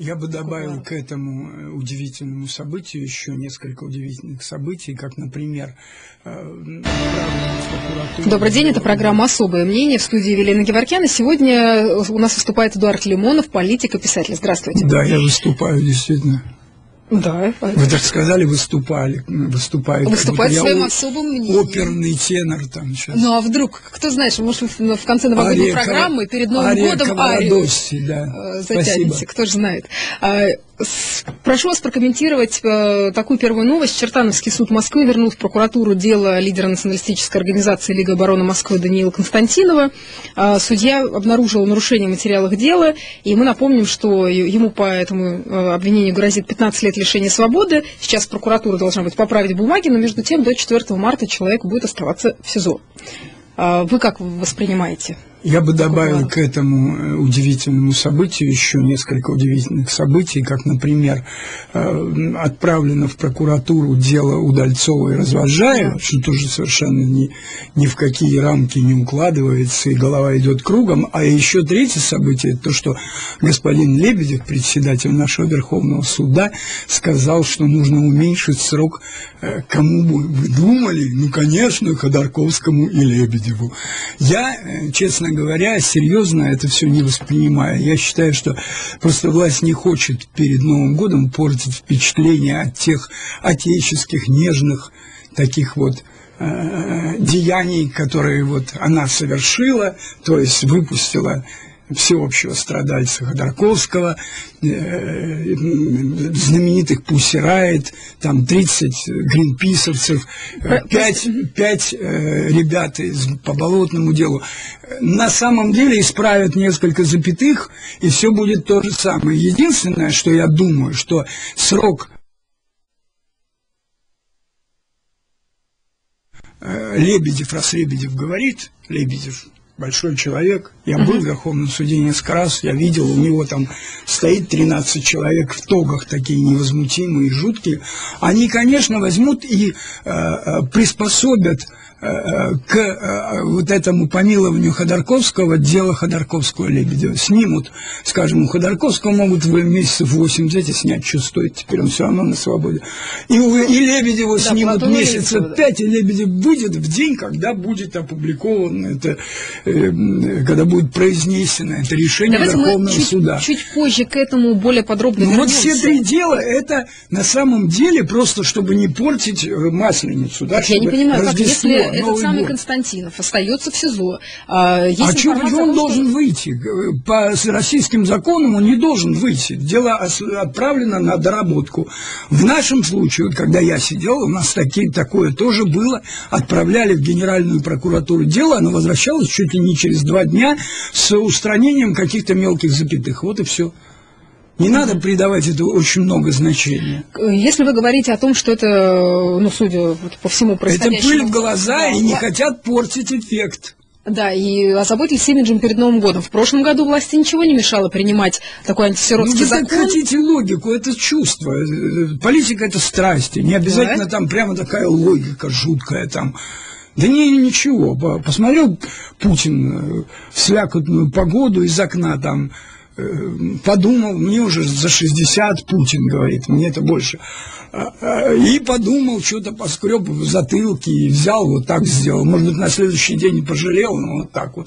Я бы добавил к этому э, удивительному событию еще несколько удивительных событий, как, например, э, Добрый день, это программа «Особое мнение» в студии Елены Геворкяна. Сегодня у нас выступает Эдуард Лимонов, политик и писатель. Здравствуйте. Да, я выступаю, действительно. Да. Вы так сказали, выступали, выступает. Выступает своим особым мнением. Оперный тенор там сейчас. Ну а вдруг, кто знает, может в конце новогодней Ария, программы перед Новым Ария годом арию да. Э, затянете, кто же знает. Прошу вас прокомментировать э, такую первую новость. Чертановский суд Москвы вернул в прокуратуру дело лидера националистической организации Лига обороны Москвы Даниила Константинова. А, судья обнаружил нарушение в материалах дела, и мы напомним, что ему по этому э, обвинению грозит 15 лет лишения свободы. Сейчас прокуратура должна будет поправить бумаги, но между тем до 4 марта человек будет оставаться в СИЗО. А вы как воспринимаете? Я бы добавил к этому э, удивительному событию еще несколько удивительных событий, как, например, э, отправлено в прокуратуру дело Удальцова и Развожаева, что тоже совершенно ни, ни в какие рамки не укладывается, и голова идет кругом. А еще третье событие, то, что господин Лебедев, председатель нашего Верховного суда, сказал, что нужно уменьшить срок, э, кому бы вы думали, ну, конечно, Ходорковскому и Лебедеву. Я, честно говоря, серьезно это все не воспринимаю. Я считаю, что просто власть не хочет перед Новым годом портить впечатление от тех отеческих, нежных таких вот э, деяний, которые вот она совершила, то есть выпустила всеобщего страдальца Ходорковского, э, знаменитых Пусирает, там 30 гринписовцев, 5, 5 э, ребят из, по болотному делу. На самом деле исправят несколько запятых, и все будет то же самое. Единственное, что я думаю, что срок э, Лебедев, раз Лебедев говорит, Лебедев большой человек. Я был в Верховном суде несколько раз, я видел, у него там стоит 13 человек в тогах, такие невозмутимые, жуткие. Они, конечно, возьмут и э, э приспособят к э, вот этому помилованию Ходорковского, дело Ходорковского-Лебедева. Снимут, скажем, у Ходорковского могут в месяцев 8 взять и снять, что стоит, теперь он все равно на свободе. И, и Лебедеву да, снимут месяца 5, и Лебедев выйдет в день, когда будет опубликовано это, э, когда будет произнесено это решение Давайте Верховного чуть, суда. Чуть позже к этому более подробно ну, Вот все три дела, это на самом деле просто, чтобы не портить э, масленицу. Да, Я не понимаю, как если этот Новый самый год. Константинов остается в СИЗО. А, есть а что, он том, должен что... выйти? По российским законам он не должен выйти. Дело отправлено на доработку. В нашем случае, когда я сидел, у нас такие, такое тоже было. Отправляли в Генеральную прокуратуру дело, оно возвращалось чуть ли не через два дня с устранением каких-то мелких запятых. Вот и все. Не надо придавать это очень много значения. Если вы говорите о том, что это, ну, судя по всему происходящему... Это пыль в глаза, и не хотят портить эффект. Да, и озаботились имиджем перед Новым годом. В прошлом году власти ничего не мешало принимать такой антисиротский ну, вы закон. так хотите логику, это чувство. Политика – это страсти. Не обязательно да. там прямо такая логика жуткая там. Да не, ничего. Посмотрел Путин э, в слякотную погоду из окна там Э, подумал, мне уже за 60, Путин говорит, мне это больше. А, а, и подумал, что-то поскреб в затылке и взял, вот так сделал. Может быть, на следующий день пожалел, но вот так вот.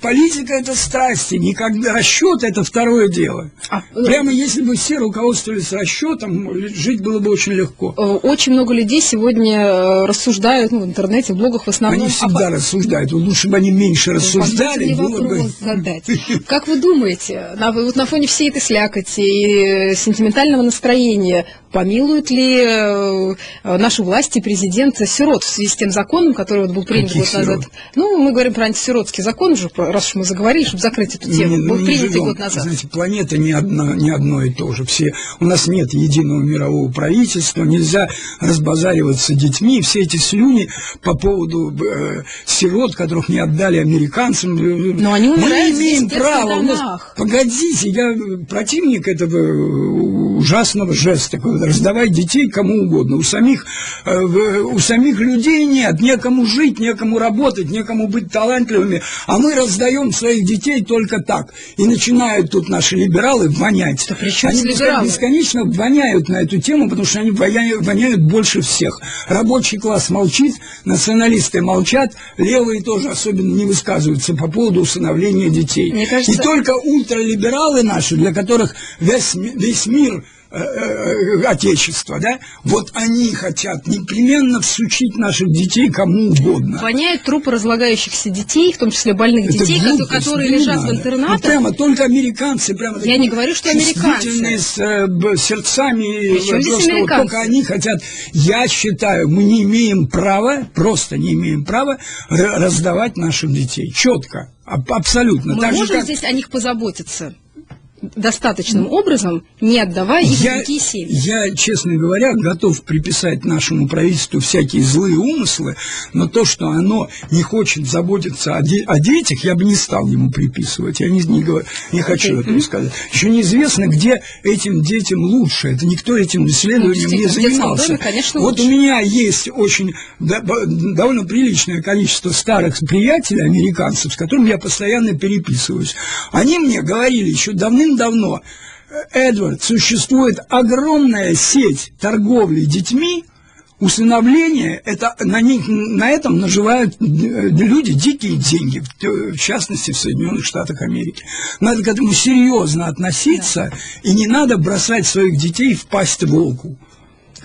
Политика – это страсти, никогда расчет – это второе дело. А, ну, Прямо если бы все руководствовались расчетом, жить было бы очень легко. Э, очень много людей сегодня э, рассуждают ну, в интернете, в блогах в основном. Они всегда а... рассуждают. Лучше бы они меньше рассуждали. Было бы... задать. Как вы думаете, на, вот на фоне всей этой слякоти и сентиментального настроения, помилуют ли э, наши власти президент сирот в связи с тем законом, который вот был принят Каких год сирот? назад? Ну, мы говорим про антисиротский закон уже, раз уж мы заговорили, чтобы закрыть эту тему. Не, был ну, принят год назад. Знаете, планета не одно, не одно и то же. Все, у нас нет единого мирового правительства, нельзя разбазариваться детьми. Все эти слюни по поводу э, сирот, которых не отдали американцам. Но они мы имеем право. У нас, Погодите, я противник этого ужасного жеста, раздавать детей кому угодно. У самих, э, у самих людей нет, некому жить, некому работать, некому быть талантливыми, а мы раздаем своих детей только так. И начинают тут наши либералы вонять. Да они либералы? бесконечно воняют на эту тему, потому что они воняют, воняют больше всех. Рабочий класс молчит, националисты молчат, левые тоже особенно не высказываются по поводу усыновления детей. Мне кажется... И только ультралибералы наши, для которых весь, весь мир Отечества, да, вот они хотят непременно всучить наших детей кому угодно. Воняют трупы разлагающихся детей, в том числе больных Это детей, глупость, которые лежат надо. в интернатах. Ну, прямо только американцы, прямо Я не говорю, что американцы. с э, сердцами, просто вот только они хотят. Я считаю, мы не имеем права, просто не имеем права раздавать наших детей. Четко. Абсолютно. Мы так можем же, как... здесь о них позаботиться достаточным образом, не отдавая их я, в другие семьи. Я, честно говоря, готов приписать нашему правительству всякие злые умыслы, но то, что оно не хочет заботиться о, де о детях, я бы не стал ему приписывать. Я не, не, говорю, не хочу okay. этого сказать. Еще неизвестно, где этим детям лучше. Это никто этим исследованием ну, не занимался. Доме, конечно, вот лучше. у меня есть очень довольно приличное количество старых приятелей, американцев, с которыми я постоянно переписываюсь. Они мне говорили еще давным давным-давно, Эдвард, существует огромная сеть торговли детьми, усыновление, это, на, них, на этом наживают э, люди дикие деньги, в частности в Соединенных Штатах Америки. Надо к этому серьезно относиться, да. и не надо бросать своих детей в пасть волку.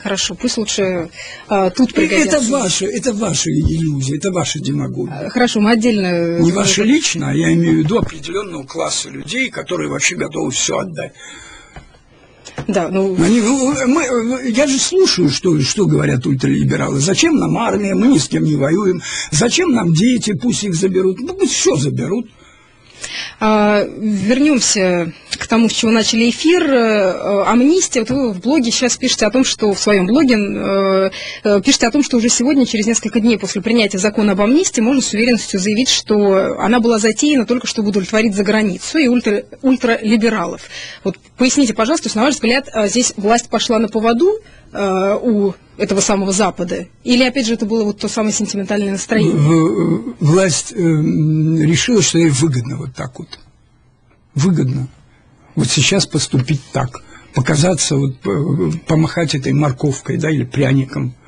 Хорошо, пусть лучше а, тут пригодятся. Это ваши, это ваши иллюзии, это ваша демагогия. Хорошо, мы отдельно... Не ваша лично, а я имею в виду определенного класса людей, которые вообще готовы все отдать. Да, ну... Они, ну мы, я же слушаю, что, что говорят ультралибералы. Зачем нам армия, мы ни с кем не воюем. Зачем нам дети, пусть их заберут. Ну, пусть все заберут. А, вернемся к тому, с чего начали эфир. Э, амнистия. Вот вы в блоге сейчас пишете о том, что в своем блоге э, э, пишете о том, что уже сегодня, через несколько дней после принятия закона об амнистии, можно с уверенностью заявить, что она была затеяна только чтобы удовлетворить за границу и ультра, ультралибералов. Вот поясните, пожалуйста, то есть, на ваш взгляд, здесь власть пошла на поводу у этого самого Запада? Или, опять же, это было вот то самое сентиментальное настроение? Власть э, решила, что ей выгодно вот так вот. Выгодно. Вот сейчас поступить так. Показаться, вот, помахать этой морковкой, да, или пряником –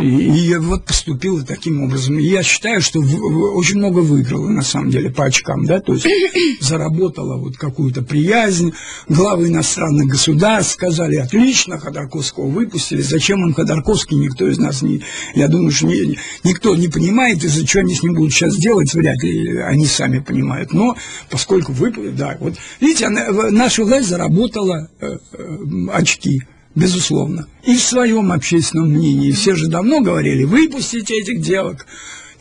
и, и вот поступила таким образом. И я считаю, что в, очень много выиграла, на самом деле, по очкам, да, то есть заработала вот какую-то приязнь, главы иностранных государств сказали, отлично, Ходорковского выпустили, зачем он Ходорковский, никто из нас не, я думаю, что не, никто не понимает, из-за чего они с ним будут сейчас делать, вряд ли они сами понимают, но поскольку выпустили, да, вот, видите, она, наша власть заработала э, э, очки, безусловно. И в своем общественном мнении. Все же давно говорили, выпустите этих девок,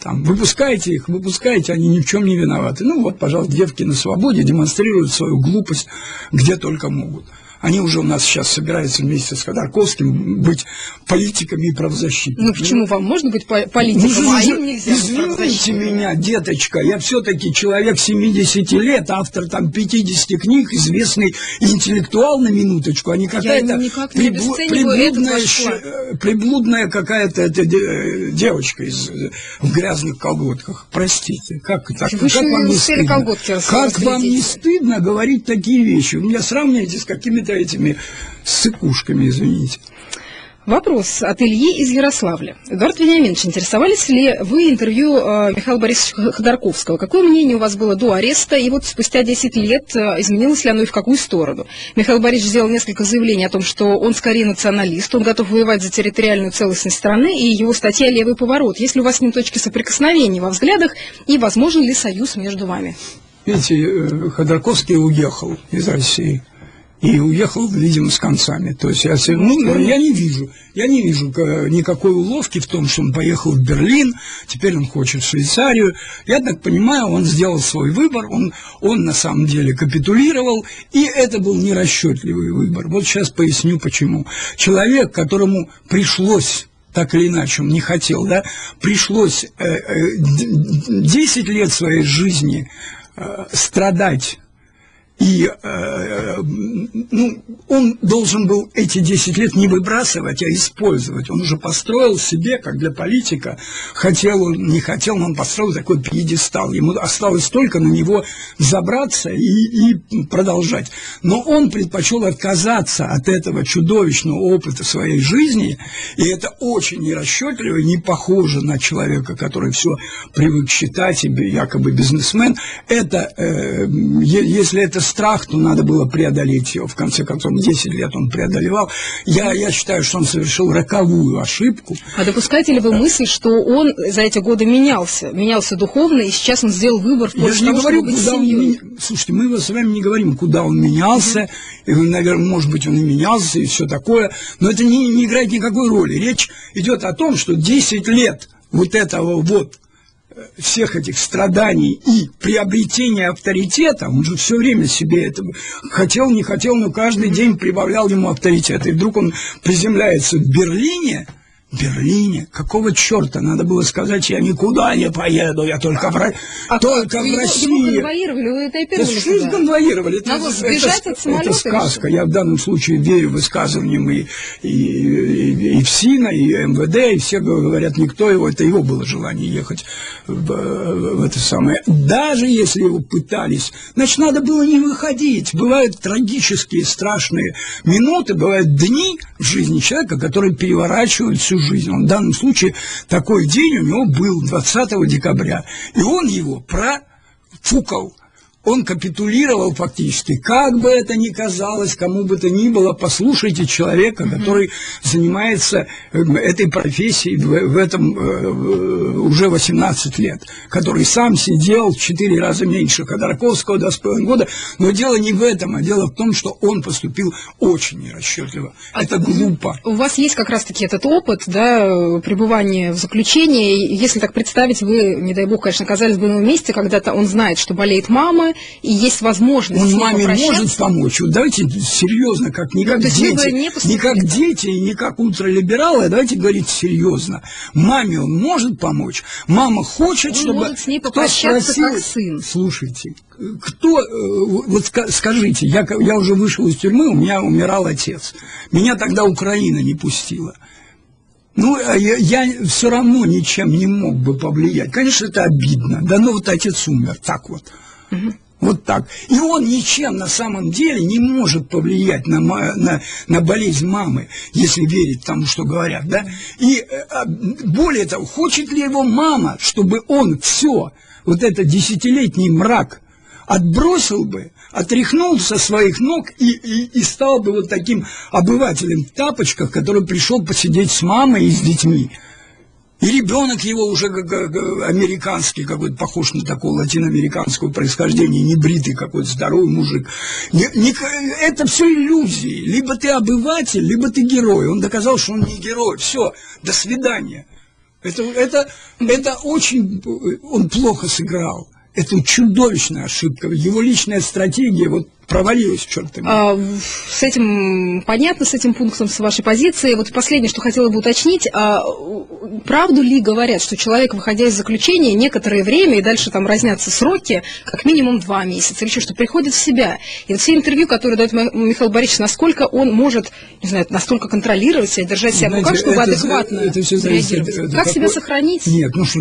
там, выпускайте их, выпускайте, они ни в чем не виноваты. Ну вот, пожалуйста, девки на свободе демонстрируют свою глупость где только могут. Они уже у нас сейчас собираются вместе с Ходорковским быть политиками и правозащитниками. Ну почему вам можно быть политиком, ну, а им нельзя Извините меня, деточка, я все-таки человек 70 лет, автор там 50 книг, известный интеллектуал на минуточку, а не какая-то приблу... приблудная, приблудная какая-то это девочка из, в грязных колготках. Простите, как, так, как вам не стыдно? Как вам не стыдно говорить такие вещи? Вы меня сравниваете с какими-то какими-то этими ссыкушками, извините. Вопрос от Ильи из Ярославля. Эдуард Вениаминович, интересовались ли вы интервью э, Михаила Борисовича Ходорковского? Какое мнение у вас было до ареста? И вот спустя 10 лет э, изменилось ли оно и в какую сторону? Михаил Борисович сделал несколько заявлений о том, что он скорее националист, он готов воевать за территориальную целостность страны, и его статья «Левый поворот». Есть ли у вас с ним точки соприкосновения во взглядах, и возможен ли союз между вами? Видите, э, Ходорковский уехал из России и уехал, видимо, с концами. То есть я, ну, я не вижу, я не вижу никакой уловки в том, что он поехал в Берлин, теперь он хочет в Швейцарию. Я так понимаю, он сделал свой выбор, он, он на самом деле капитулировал, и это был нерасчетливый выбор. Вот сейчас поясню почему. Человек, которому пришлось так или иначе, он не хотел, да, пришлось э, э, 10 лет своей жизни э, страдать И э, ну, он должен был эти 10 лет не выбрасывать, а использовать. Он уже построил себе, как для политика, хотел он, не хотел, он построил такой пьедестал. Ему осталось только на него забраться и, и продолжать. Но он предпочел отказаться от этого чудовищного опыта своей жизни, и это очень нерасчетливо, не похоже на человека, который все привык считать, и якобы бизнесмен. Это, э, если это страх, то надо было преодолеть его. В конце концов, 10 лет он преодолевал. Я, я считаю, что он совершил роковую ошибку. А допускаете ли вы мысль, что он за эти годы менялся? Менялся духовно, и сейчас он сделал выбор в пользу того, говорю, чтобы быть куда? Он, слушайте, мы с вами не говорим, куда он менялся, и, наверное, может быть, он и менялся, и все такое, но это не, не играет никакой роли. Речь идет о том, что 10 лет вот этого вот всех этих страданий и приобретения авторитета, он же все время себе это хотел, не хотел, но каждый день прибавлял ему авторитета. И вдруг он приземляется в Берлине – Берлине? Какого черта? Надо было сказать, я никуда не поеду, я только в, а только в России. Его конвоировали, вы этапировали да, Что конвоировали? Это, это, от самолета? Это сказка. Я в данном случае верю высказываниям и, и, и, и ФСИНа, и МВД, и все говорят, никто его, это его было желание ехать в, в это самое. Даже если его пытались, значит, надо было не выходить. Бывают трагические, страшные минуты, бывают дни в жизни человека, которые переворачивают всю жизнь. Он в данном случае такой день у него был 20 декабря. И он его профукал он капитулировал фактически. Как бы это ни казалось, кому бы то ни было, послушайте человека, который занимается эм, этой профессией в, этом э, уже 18 лет, который сам сидел в 4 раза меньше Ходорковского до 2,5 года, но дело не в этом, а дело в том, что он поступил очень нерасчетливо. А это глупо. У вас есть как раз-таки этот опыт, да, пребывания в заключении. Если так представить, вы, не дай бог, конечно, оказались бы на месте, когда-то он знает, что болеет мама, и есть возможность Он маме может помочь. Вот давайте серьезно, как не как дети, не, не как дети, не как ультралибералы, а давайте говорить серьезно. Маме он может помочь. Мама хочет, он чтобы... Может с ней попрощаться спросил, как сын. Слушайте, кто, э, вот скажите, я, я уже вышел из тюрьмы, у меня умирал отец. Меня тогда Украина не пустила. Ну, а я, я все равно ничем не мог бы повлиять. Конечно, это обидно. Да ну вот отец умер, так вот. Вот так. И он ничем на самом деле не может повлиять на, на, на болезнь мамы, если верить тому, что говорят. Да? И э, а, более того, хочет ли его мама, чтобы он все, вот этот десятилетний мрак, отбросил бы, отряхнул со своих ног и, и, и стал бы вот таким обывателем в тапочках, который пришел посидеть с мамой и с детьми. И ребенок его уже американский какой-то, похож на такого латиноамериканского происхождения, не бритый какой-то здоровый мужик. Не, не, это все иллюзии. Либо ты обыватель, либо ты герой. Он доказал, что он не герой. Все, до свидания. Это, это, это очень... Он плохо сыграл. Это чудовищная ошибка. Его личная стратегия, вот провалилась, черт а, С этим понятно, с этим пунктом, с вашей позиции. Вот последнее, что хотела бы уточнить. А, правду ли говорят, что человек, выходя из заключения, некоторое время, и дальше там разнятся сроки, как минимум два месяца, или что, что приходит в себя. И вот все интервью, которые дает Михаил Борисович, насколько он может, не знаю, настолько контролировать себя, держать себя в руках, чтобы это, адекватно это, это реагировать. Это, это как какой... себя сохранить? Нет, ну что,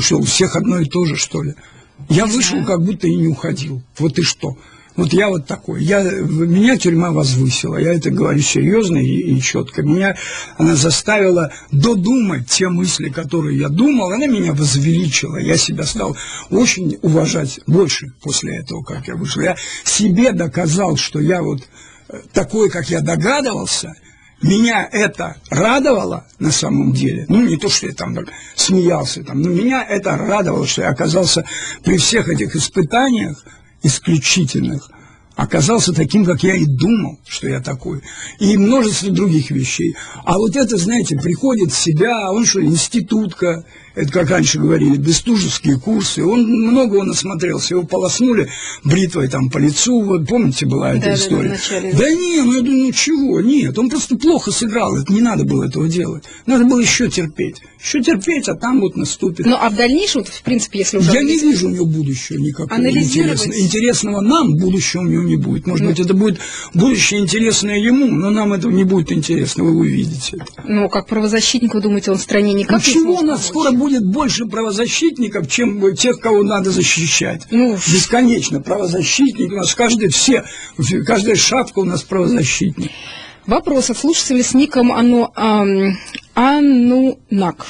что, у всех одно и то же, что ли? Я вышел, как будто и не уходил. Вот и что. Вот я вот такой. Я, меня тюрьма возвысила. Я это говорю серьезно и, и четко. Меня она заставила додумать те мысли, которые я думал. Она меня возвеличила. Я себя стал очень уважать больше после этого, как я вышел. Я себе доказал, что я вот э, такой, как я догадывался, меня это радовало на самом деле. Ну, не то, что я там смеялся, там, но меня это радовало, что я оказался при всех этих испытаниях исключительных, оказался таким, как я и думал, что я такой. И множество других вещей. А вот это, знаете, приходит в себя, он что, институтка, это, как раньше говорили, бестужевские курсы. Он много он насмотрелся, его полоснули бритвой там по лицу. Вот помните, была эта да, история? Да, да. да не, ну я думаю, ну чего, нет, он просто плохо сыграл, это не надо было этого делать. Надо было еще терпеть. Еще терпеть, а там вот наступит. Ну, а в дальнейшем, в принципе, если уже... Я не вижу у него будущего никакого интересного. Интересного нам будущего у него не будет. Может быть, это будет будущее интересное ему, но нам этого не будет интересно, вы увидите это. Ну, как правозащитник, вы думаете, он в стране никак ну, Почему у нас скоро будет больше правозащитников, чем тех, кого надо защищать? Ну, Бесконечно правозащитник. У нас каждый, все, каждая шапка у нас правозащитник. Вопрос от слушателя с ником Ану, Анунак.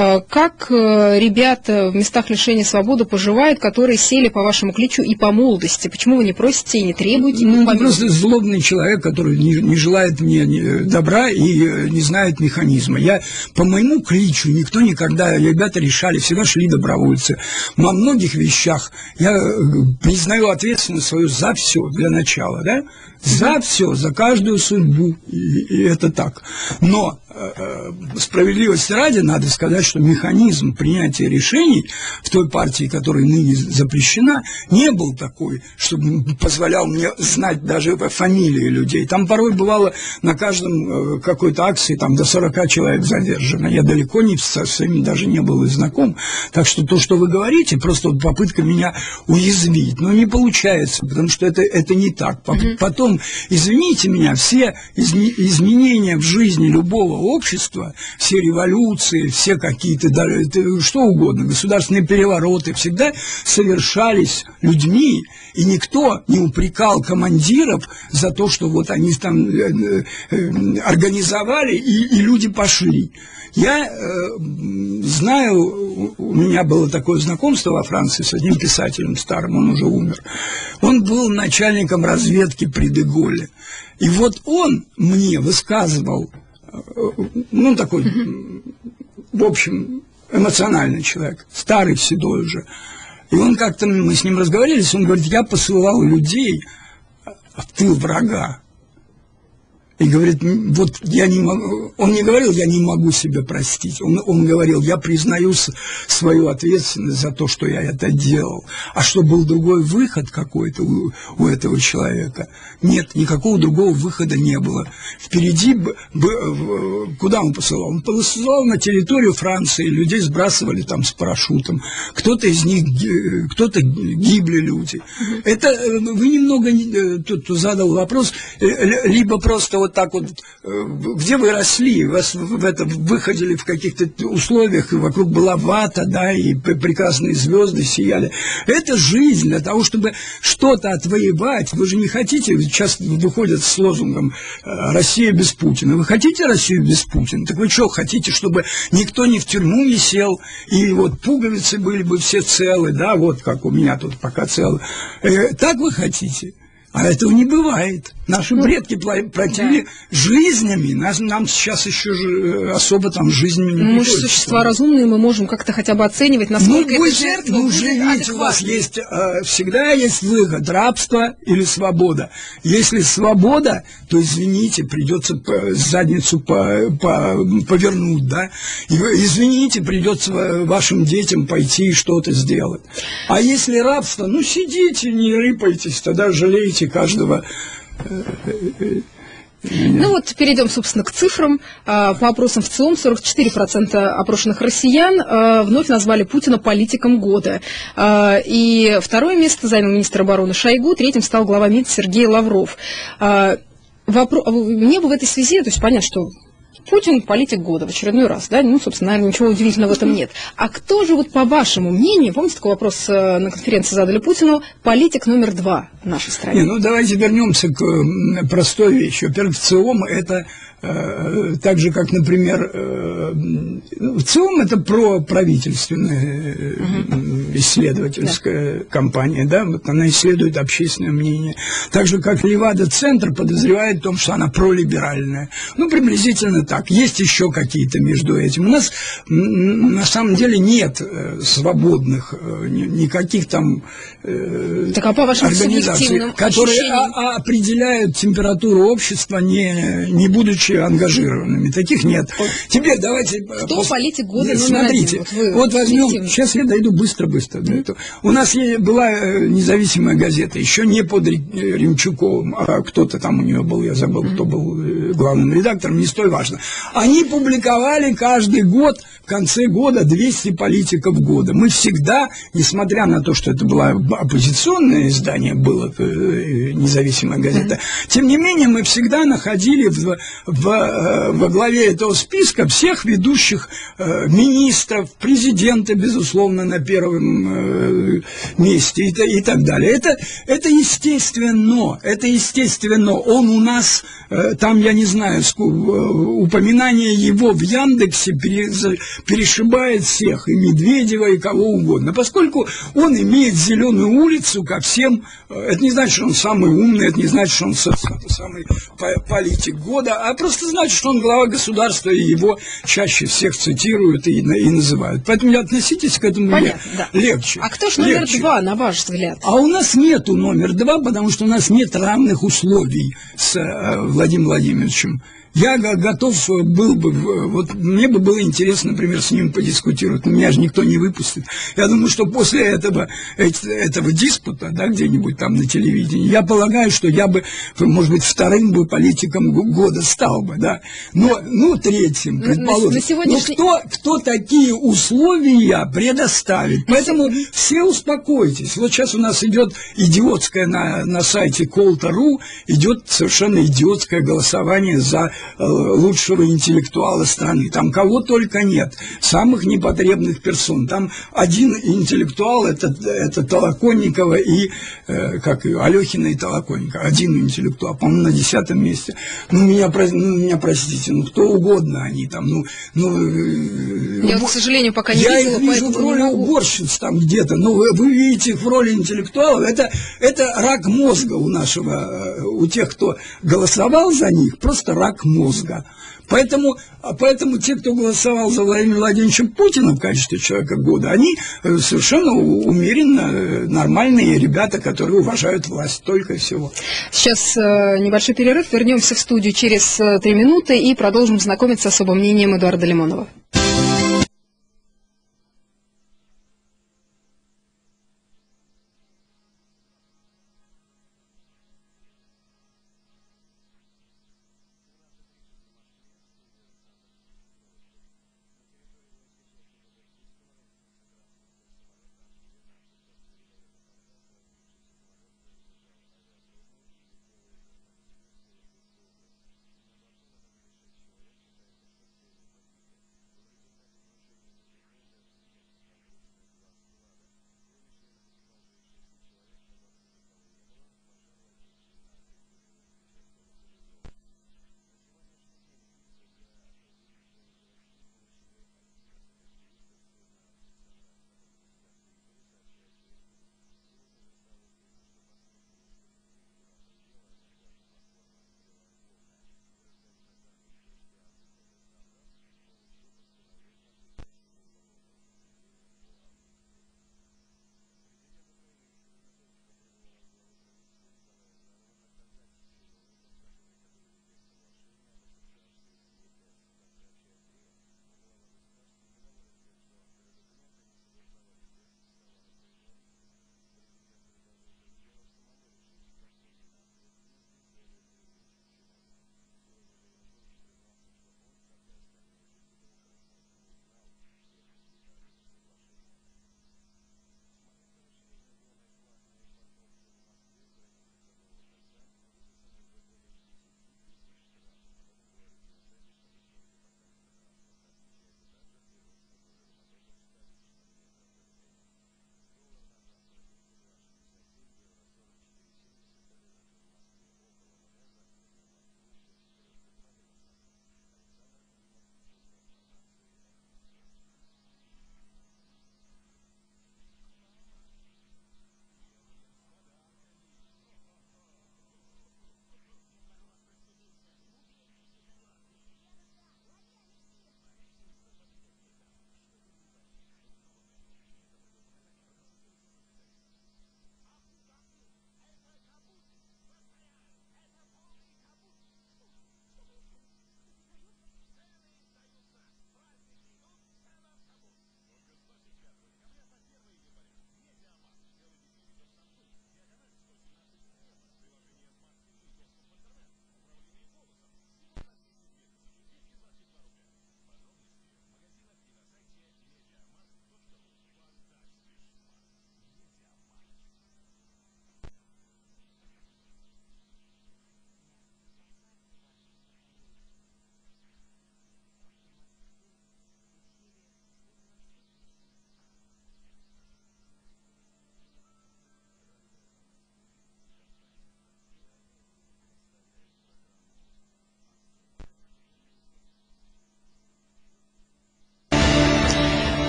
А, как э, ребята в местах лишения свободы поживают, которые сели по вашему кличу и по молодости? Почему вы не просите и не требуете? Ну, это просто злобный человек, который не, не желает мне добра и э, не знает механизма. Я по моему кличу никто никогда, ребята решали, всегда шли добровольцы. На многих вещах я э, признаю ответственность свою за все для начала, да? За все, за каждую судьбу, и, и это так. Но Э, справедливости ради надо сказать, что механизм принятия решений в той партии, которая ныне запрещена, не был такой, чтобы позволял мне знать даже фамилии людей. Там порой бывало на каждом э, какой-то акции там до 40 человек задержано. Я далеко не со всеми даже не был и знаком. Так что то, что вы говорите, просто вот попытка меня уязвить. Но не получается, потому что это, это не так. Потом, извините меня, все изменения в жизни любого общества, все революции, все какие-то, что угодно, государственные перевороты всегда совершались людьми, и никто не упрекал командиров за то, что вот они там э, э, организовали, и, и люди пошли. Я э, знаю, у меня было такое знакомство во Франции с одним писателем старым, он уже умер. Он был начальником разведки при Деголе. И вот он мне высказывал ну, такой, в общем, эмоциональный человек, старый, седой уже. И он как-то, мы с ним разговаривали, он говорит, я посылал людей в тыл врага и говорит, вот я не могу, он не говорил, я не могу себя простить, он, он говорил, я признаю свою ответственность за то, что я это делал, а что был другой выход какой-то у, у этого человека, нет, никакого другого выхода не было. Впереди, б, б, куда он посылал? Он посылал на территорию Франции, людей сбрасывали там с парашютом, кто-то из них, кто-то гибли люди. Это э, вы немного, э, тут задал вопрос, э, либо просто вот вот так вот, э, где вы росли, вас в это выходили в каких-то условиях, и вокруг была вата, да, и прекрасные звезды сияли. Это жизнь для того, чтобы что-то отвоевать. Вы же не хотите, сейчас выходят с лозунгом э, «Россия без Путина». Вы хотите Россию без Путина? Так вы что, хотите, чтобы никто ни в тюрьму не сел, и вот пуговицы были бы все целы, да, вот как у меня тут пока целы. Э, так вы хотите? А этого не бывает. Наши ну, предки платили да. жизнями. Нас, нам сейчас еще же особо там жизнями не Мы же существа разумные, мы можем как-то хотя бы оценивать, насколько ну, это жертва Ну, живите, у вас есть, э, всегда есть выход, рабство или свобода. Если свобода, то, извините, придется задницу по, по, повернуть, да. И, извините, придется вашим детям пойти и что-то сделать. А если рабство, ну, сидите, не рыпайтесь, тогда жалеете найти каждого ну вот перейдем, собственно, к цифрам. А, по опросам в ЦИОМ 44% опрошенных россиян а, вновь назвали Путина политиком года. А, и второе место занял министр обороны Шойгу, третьим стал глава МИД Сергей Лавров. Вопро... Мне бы в этой связи, то есть понятно, что Путин политик года в очередной раз, да, ну, собственно, наверное, ничего удивительного в этом нет. А кто же, вот по вашему мнению, помните, такой вопрос э, на конференции задали Путину, политик номер два в нашей стране? Не, ну, давайте вернемся к простой вещи. Во-первых, ЦИОМ – это так же, как, например, э, в целом это про правительственная угу. исследовательская компания, да, вот она исследует общественное мнение. Так же, как Левада-центр подозревает в том, что она пролиберальная. Ну, приблизительно так. Есть еще какие-то между этим. У нас на самом деле нет свободных никаких там так, а по вашим организаций, которые определяют температуру общества, не, не будучи вообще ангажированными. Таких нет. Теперь давайте... Кто пос... политик года нет, Смотрите, один? Вот, вот возьмем... Сейчас я дойду быстро-быстро. Mm-hmm. У нас была независимая газета, еще не под Ремчуковым, а кто-то там у нее был, я забыл, mm-hmm. кто был главным редактором, не столь важно. Они публиковали каждый год в конце года 200 политиков года. Мы всегда, несмотря на то, что это было оппозиционное издание, было э, независимая газета, mm-hmm. тем не менее мы всегда находили в, в, э, во главе этого списка всех ведущих э, министров, президента, безусловно, на первом э, месте и, и так далее. Это, это естественно, это естественно. Он у нас, там, я не знаю, упоминание его в Яндексе перешибает всех, и Медведева, и кого угодно, поскольку он имеет зеленую улицу ко всем, это не значит, что он самый умный, это не значит, что он самый политик года, а просто значит, что он глава государства, и его чаще всех цитируют и, и называют. Поэтому относитесь к этому Понятно, да. легче. А кто же номер легче. два, на ваш взгляд? А у нас нету номер два, потому что у нас нет равных условий с э, Владимиром Владимировичем. Я готов э, был бы, вот мне бы было интересно, например, с ним подискутировать, но меня же никто не выпустит. Я думаю, что после этого, этого диспута, да, где-нибудь там на телевидении, я полагаю, что я бы, может быть, вторым бы политиком года стал бы, да, но, ну, третьим, предположим. На сегодняшний... Но кто, кто такие условия предоставит? Поэтому все успокойтесь. Вот сейчас у нас идет идиотское на, на сайте Колта.ру, идет совершенно идиотское голосование за Э, лучшего интеллектуала страны. Там кого только нет, самых непотребных персон. Там один интеллектуал, это, это Толоконникова и, э, как и Алехина и Толоконникова. Один интеллектуал, по-моему, на десятом месте. Ну, меня, ну, меня простите, ну, кто угодно они там, ну... ну э, я, к сожалению, пока не я видела, их вижу в роли уборщиц там где-то, но вы, вы видите их в роли интеллектуалов, это, это рак мозга у нашего, э, у тех, кто голосовал за них, просто рак мозга. Поэтому, а поэтому те, кто голосовал за Владимира Владимировича Путина в качестве человека года, они э, совершенно умеренно э, нормальные ребята, которые уважают власть только всего. Сейчас э, небольшой перерыв, вернемся в студию через три минуты и продолжим знакомиться с особым мнением Эдуарда Лимонова.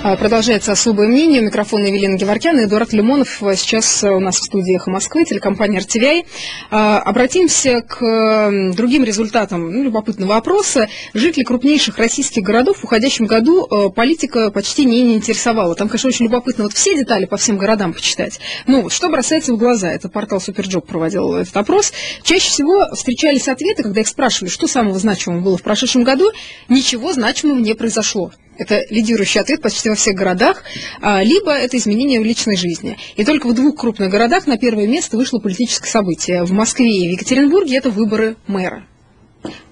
Продолжается особое мнение. Микрофон Евелина Геворкян и Эдуард Лимонов сейчас у нас в студии «Эхо Москвы», телекомпания RTVI. А, обратимся к другим результатам ну, любопытного опроса. Жители крупнейших российских городов в уходящем году а, политика почти не, интересовала. Там, конечно, очень любопытно вот все детали по всем городам почитать. Ну, что бросается в глаза? Это портал Superjob проводил этот опрос. Чаще всего встречались ответы, когда их спрашивали, что самого значимого было в прошедшем году. Ничего значимого не произошло это лидирующий ответ почти во всех городах, а, либо это изменение в личной жизни. И только в двух крупных городах на первое место вышло политическое событие. В Москве и в Екатеринбурге это выборы мэра.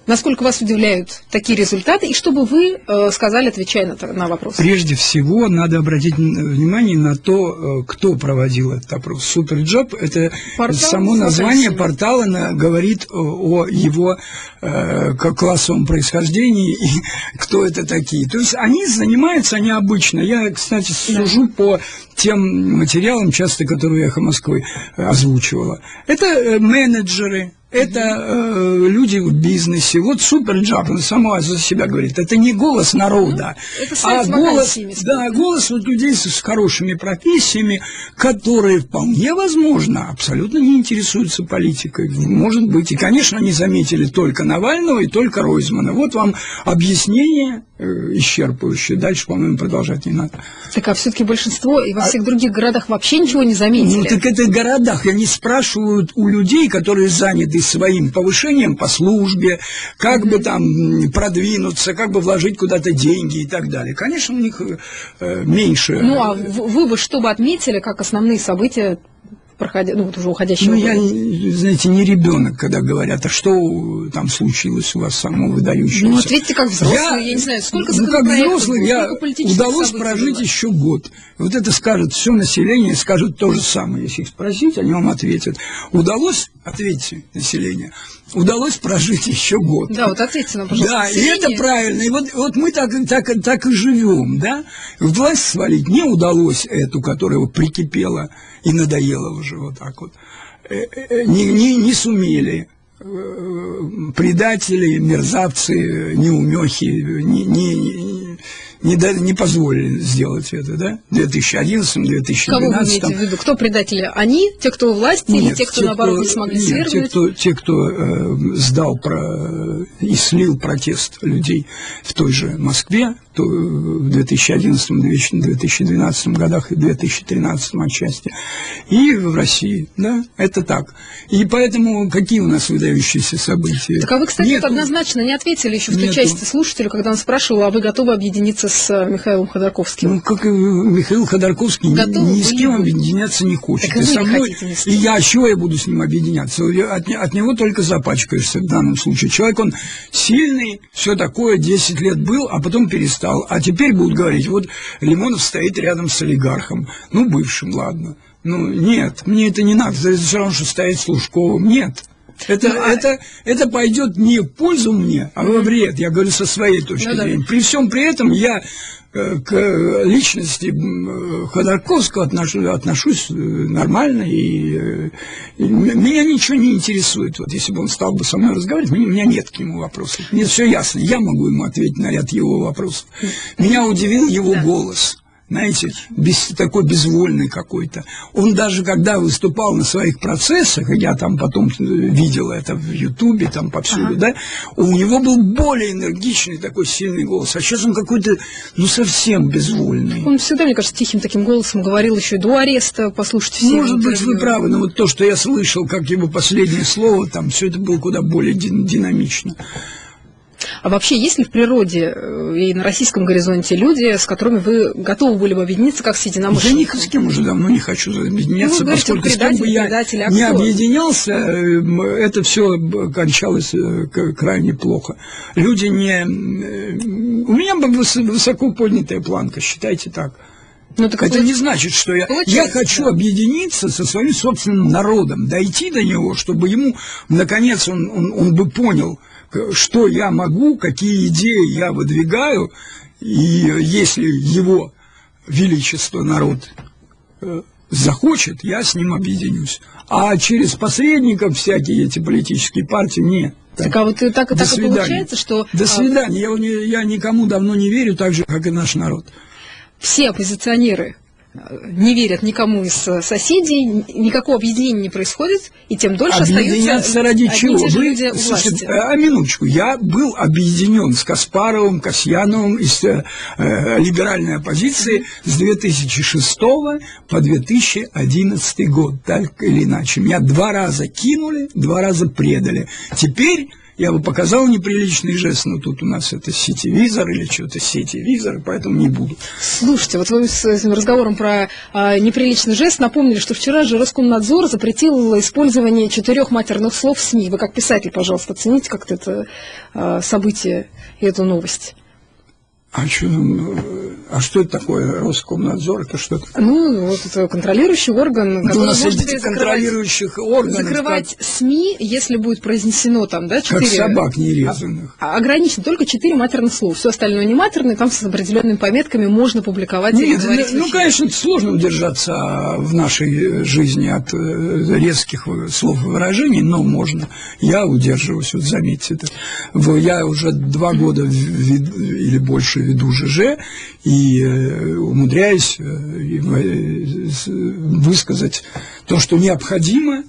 Насколько вас удивляют такие результаты, и что бы вы э, сказали, отвечая на, на вопрос? Прежде всего, надо обратить внимание на то, э, кто проводил этот опрос. Superjob – это Портал само название портала говорит о, о его э, классовом происхождении и кто это такие. То есть они занимаются необычно. Я, кстати, сужу да. по тем материалам, часто которые «Эхо Москвы» озвучивала. Это э, менеджеры, это э, люди в бизнесе. Вот Суперджаб, он сама за себя говорит, это не голос народа, это а голос, да, голос вот людей с, с хорошими профессиями, которые вполне возможно абсолютно не интересуются политикой. Может быть. И, конечно, они заметили только Навального и только Ройзмана. Вот вам объяснение исчерпывающее. Дальше, по-моему, продолжать не надо. Так, а все-таки большинство и во а всех других городах вообще ничего не заметили? Ну, так это в городах. Они спрашивают у людей, которые заняты и своим повышением по службе, как бы там продвинуться, как бы вложить куда-то деньги и так далее. Конечно, у них э, меньше. Ну, а вы бы что бы отметили, как основные события проходя, ну, вот уже уходящего Ну, я, знаете, не ребенок, когда говорят, а что там случилось у вас самого выдающегося? Ну, ответьте, как взрослый, я, я не знаю, сколько Ну, как взрослый, я удалось прожить было? еще год. Вот это скажет все население, скажут то же самое. Если их спросить, они вам ответят. Удалось, ответьте, население, удалось прожить еще год. Да, вот ответьте нам, пожалуйста. Да, и это правильно. И вот, вот мы так, так, так и живем, да. Власть свалить не удалось эту, которая вот прикипела и надоело уже вот так вот. Э, э, э, не, не, не сумели предатели, мерзавцы, неумехи, не, не, не, не позволили сделать это, да, в 2011-2012. Кого вы имеете в виду? Кто предатели? Они, те, кто у власти, нет, или те, кто, те, наоборот, кто, не смогли нет, свергнуть? Те, кто, те, кто э, сдал про, и слил протест людей в той же Москве, то в 2011-2012 годах и 2013 отчасти, и в России, да, это так. И поэтому какие у нас выдающиеся события? Так а вы, кстати, Нету. однозначно не ответили еще в той Нету. части слушателю, когда он спрашивал, а вы готовы объединиться с э, Михаилом Ходорковским. Ну, как Михаил Ходорковский Готов, ни, с кем объединяться не хочет. Так и со мной, и я, чего я буду с ним объединяться? От, от него только запачкаешься в данном случае. Человек, он сильный, все такое, 10 лет был, а потом перестал. А теперь будут говорить, вот Лимонов стоит рядом с олигархом. Ну, бывшим, ладно. Ну, нет, мне это не надо. Это все равно, что стоять с Лужковым. Нет. Это, ну, а... это, это пойдет не в пользу мне, а во вред. Я говорю со своей точки ну, зрения. Да. При всем при этом я э, к личности Ходорковского отношусь, отношусь э, нормально, и, и меня ничего не интересует. Вот если бы он стал бы со мной разговаривать, у меня нет к нему вопросов. Мне все ясно, я могу ему ответить на ряд его вопросов. Меня удивил его голос знаете, без, такой безвольный какой-то. Он даже когда выступал на своих процессах, я там потом э, видел это в Ютубе, там повсюду, ага. да, у него был более энергичный такой сильный голос, а сейчас он какой-то, ну, совсем безвольный. Он всегда, мне кажется, тихим таким голосом говорил еще до ареста, послушайте все Может быть, вы правы, но вот то, что я слышал, как его последнее слово, там, все это было куда более динамично. А вообще, есть ли в природе э, и на российском горизонте люди, с которыми вы готовы были бы объединиться как с единомышленниками? Да ни с кем уже давно не хочу объединяться, ну, поскольку с кем бы я а не объединялся, э, это все кончалось э, крайне плохо. Люди не... У меня бы высоко поднятая планка, считайте так. Ну, так это не значит, что я, я хочу да. объединиться со своим собственным народом, дойти до него, чтобы ему, наконец, он, он, он бы понял, что я могу, какие идеи я выдвигаю, и если его величество народ э, захочет, я с ним объединюсь. А через посредников всякие эти политические партии нет. Так, так а вот так, так и получается, что... До а, свидания. Я, я никому давно не верю, так же, как и наш народ. все оппозиционеры не верят никому из соседей, никакого объединения не происходит, и тем дольше Объединяться ради чего? Вы, слушайте, а минуточку, я был объединен с Каспаровым, Касьяновым из э, либеральной оппозиции с 2006 по 2011 год, так или иначе. Меня два раза кинули, два раза предали. Теперь я бы показал неприличный жест, но тут у нас это сетевизор или что-то сетевизор, поэтому не буду. Слушайте, вот вы с этим разговором про а, неприличный жест напомнили, что вчера же Роскомнадзор запретил использование четырех матерных слов в СМИ. Вы как писатель, пожалуйста, оцените как-то это а, событие и эту новость. А что, а что это такое Роскомнадзор? Это что такое? Ну, вот это контролирующий орган, который у нас закрывать, контролирующих органов. Закрывать как... СМИ, если будет произнесено там, да, четыре... Как собак нерезанных. А, ограничено только четыре матерных слова. Все остальное не матерное, там с определенными пометками можно публиковать. Нет, ну, ну, конечно, сложно удержаться в нашей жизни от э, резких слов и выражений, но можно. Я удерживаюсь, вот заметьте это. Я уже два года или больше больше веду ЖЖ и э, умудряюсь э, э, высказать то, что необходимо,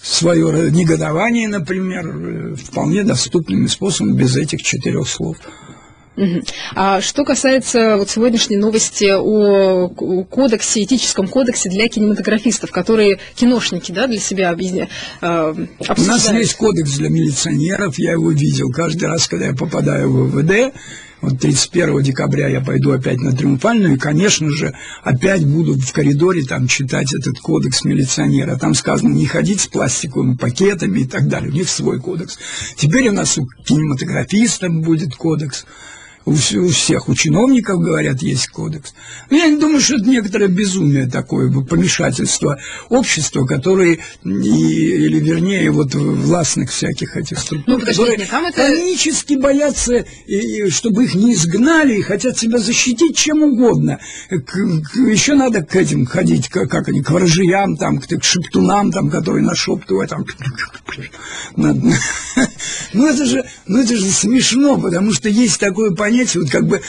свое негодование, например, вполне доступными способами без этих четырех слов. А что касается вот сегодняшней новости о кодексе, этическом кодексе для кинематографистов, которые киношники да, для себя объясня, э, У нас есть кодекс для милиционеров, я его видел. Каждый раз, когда я попадаю в ВВД, вот 31 декабря я пойду опять на Триумфальную, и, конечно же, опять буду в коридоре там читать этот кодекс милиционера. Там сказано не ходить с пластиковыми пакетами и так далее. У них свой кодекс. Теперь у нас у кинематографистов будет кодекс у, у всех, у чиновников, говорят, есть кодекс. Но я не думаю, что это некоторое безумие такое, помешательство общества, которые, и, или вернее, вот властных всяких этих структур, ну, которые это... панически боятся, и, чтобы их не изгнали, и хотят себя защитить чем угодно. К, к, еще надо к этим ходить, как, как они, к ворожьям, там, к, к шептунам, там, которые нашептывают, там, ну это же, ну это же смешно, потому что есть такое понятие, понятие, вот как бы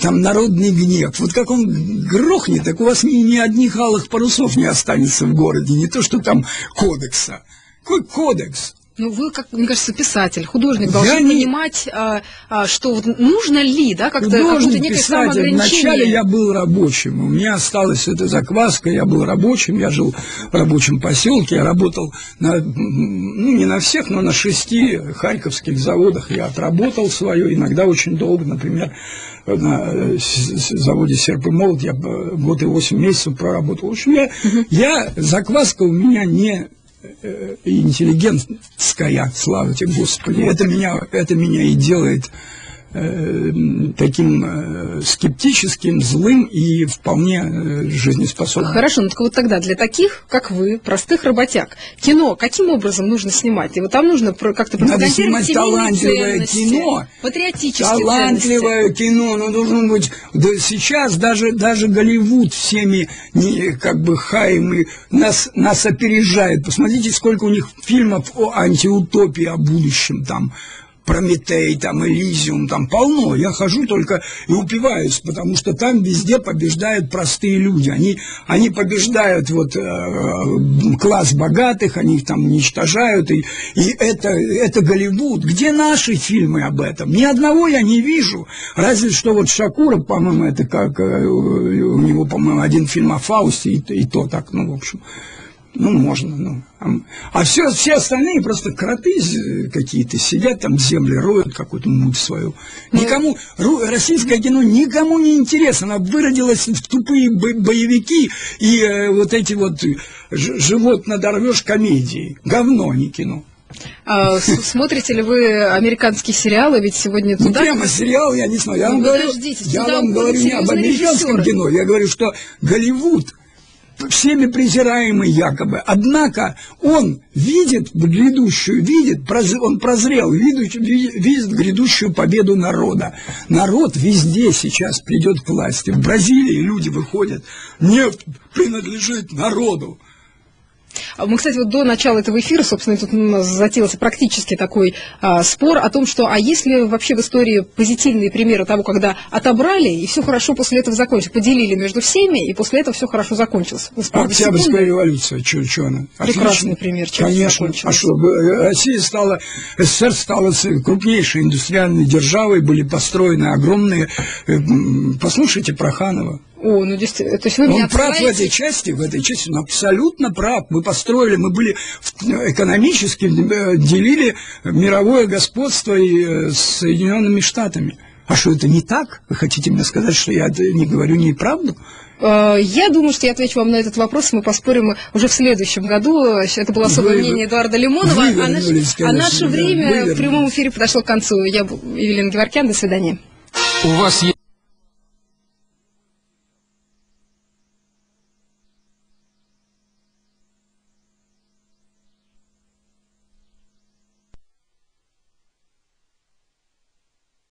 там народный гнев. Вот как он грохнет, так у вас ни, ни одних алых парусов не останется в городе, не то, что там кодекса. Какой кодекс? Ну, вы, как мне кажется, писатель, художник, должны не... понимать, а, а, что вот нужно ли, да, как-то какое-то некое писатель. Вначале я был рабочим, у меня осталась эта закваска, я был рабочим, я жил в рабочем поселке, я работал, на, ну, не на всех, но на шести харьковских заводах я отработал свое, иногда очень долго, например, на э, заводе «Серп и молот» я год и восемь месяцев проработал. В общем, я, я закваска у меня не Э, интеллигентская, слава тебе, Господи. Это меня, это меня и делает таким э, скептическим, злым и вполне э, жизнеспособным. Хорошо, ну так вот тогда для таких, как вы, простых работяг, кино каким образом нужно снимать? И вот там нужно как-то Надо снимать талантливое кино. Патриотическое Талантливое ценности. кино, ну должно быть... Да сейчас даже, даже Голливуд всеми не, как бы хаем нас, нас опережает. Посмотрите, сколько у них фильмов о антиутопии, о будущем там Прометей, там, Элизиум, там полно. Я хожу только и упиваюсь, потому что там везде побеждают простые люди. Они, они побеждают вот э, класс богатых, они их там уничтожают. И, и это, это Голливуд. Где наши фильмы об этом? Ни одного я не вижу. Разве что вот Шакуров, по-моему, это как э, у него, по-моему, один фильм о Фаусте, и, и то так, ну, в общем. Ну, можно, ну. А, все, все остальные просто кроты какие-то сидят там, земли роют какую-то муть свою. Ну, никому, российское кино никому не интересно. Оно выродилось в тупые боевики и э, вот эти вот живот надорвешь комедии. Говно, а не кино. А, смотрите ли вы американские сериалы? Ведь сегодня туда... Ну, прямо сериал я не смотрю. Я вам ну, говорю, я вам говорю не об американском кино. Я говорю, что Голливуд всеми презираемый якобы. Однако он видит грядущую, видит, он прозрел, видит, видит грядущую победу народа. Народ везде сейчас придет к власти. В Бразилии люди выходят, нефть принадлежит народу. Мы, кстати, вот до начала этого эфира, собственно, тут у нас затеялся практически такой а, спор о том, что, а есть ли вообще в истории позитивные примеры того, когда отобрали, и все хорошо после этого закончилось, поделили между всеми, и после этого все хорошо закончилось. Октябрьская революция, что, что она? Прекрасный Отлично. пример, чем Конечно. А что, э, Россия стала, СССР стала крупнейшей индустриальной державой, были построены огромные... Э, послушайте Проханова. О, ну действительно, то есть вы Он прав в этой части, в этой части, он абсолютно прав. Мы построили, мы были экономически э, делили мировое господство и с Соединенными Штатами. А что это не так? Вы хотите мне сказать, что я не говорю неправду? Э, я думаю, что я отвечу вам на этот вопрос, мы поспорим уже в следующем году. Это было особое вы, мнение Эдуарда Лимонова. А, наш, а наше время в прямом эфире подошло к концу. Я Евелина Геворкян. До свидания. У вас есть